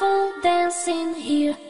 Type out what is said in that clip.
Dancing here.